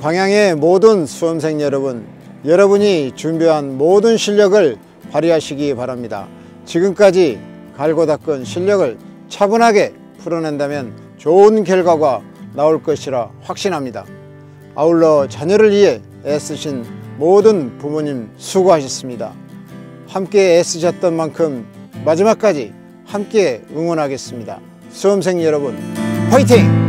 광양의 모든 수험생 여러분, 여러분이 준비한 모든 실력을 발휘하시기 바랍니다. 지금까지 갈고 닦은 실력을 차분하게 풀어낸다면 좋은 결과가 나올 것이라 확신합니다. 아울러 자녀를 위해 애쓰신 모든 부모님 수고하셨습니다. 함께 애쓰셨던 만큼 마지막까지 함께 응원하겠습니다. 수험생 여러분, 화이팅!